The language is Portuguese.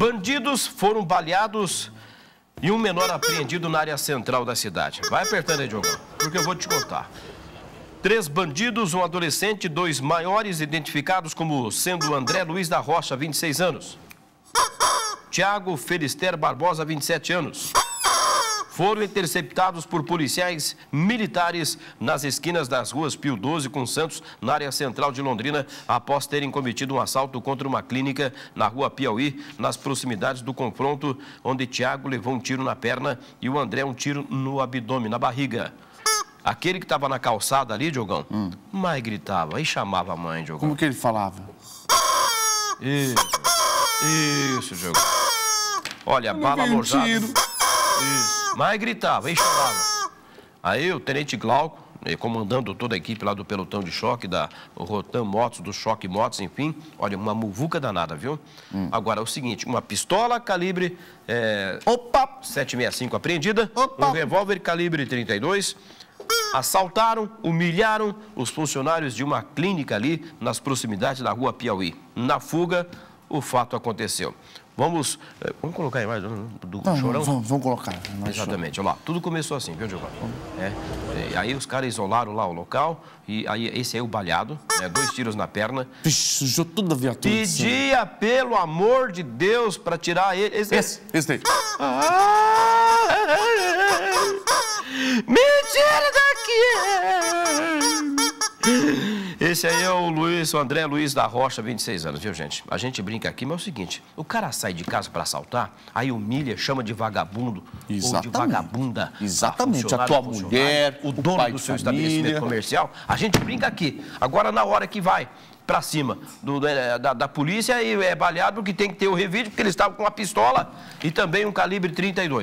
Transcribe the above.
Bandidos foram baleados e um menor apreendido na área central da cidade. Vai apertando aí, Diogão, porque eu vou te contar. Três bandidos, um adolescente, dois maiores, identificados como sendo André Luiz da Rocha, 26 anos. Tiago Felister Barbosa, 27 anos. Foram interceptados por policiais militares nas esquinas das ruas Pio 12 com Santos, na área central de Londrina, após terem cometido um assalto contra uma clínica na rua Piauí, nas proximidades do confronto, onde Tiago levou um tiro na perna e o André um tiro no abdômen, na barriga. Aquele que estava na calçada ali, Diogão, hum. mais gritava e chamava a mãe, Diogão. Como que ele falava? Isso, isso, Diogão. Olha, bala alojada. Isso. Mas gritava e chorava. Aí o Tenente Glauco, eh, comandando toda a equipe lá do pelotão de choque, da Rotan Motos, do Choque Motos, enfim, olha, uma muvuca danada, viu? Hum. Agora, é o seguinte, uma pistola calibre é, Opa! 765 apreendida, Opa! um revólver calibre 32, assaltaram, humilharam os funcionários de uma clínica ali nas proximidades da rua Piauí. Na fuga, o fato aconteceu. Vamos, eh, vamos colocar a imagem do Não, chorão? Vamos, vamos colocar. Exatamente. Olha lá, tudo começou assim, viu, Giovanni? É, e aí os caras isolaram lá o local, e aí esse aí é o balhado, né, dois tiros na perna. Vixe, sujou tudo a viatura. Pedia, pelo amor de Deus, para tirar ele. Esse, esse, esse daí. Mentira daqui! Esse aí é o Luiz, o André Luiz da Rocha, 26 anos, viu, gente? A gente brinca aqui, mas é o seguinte: o cara sai de casa para assaltar, aí humilha, chama de vagabundo Exatamente. ou de vagabunda. Exatamente. A, a tua mulher, o dono do seu estabelecimento comercial. A gente brinca aqui. Agora, na hora que vai para cima do, da, da, polícia, e é baleado porque tem que ter o revide, porque eles estavam com uma pistola e também um calibre 32.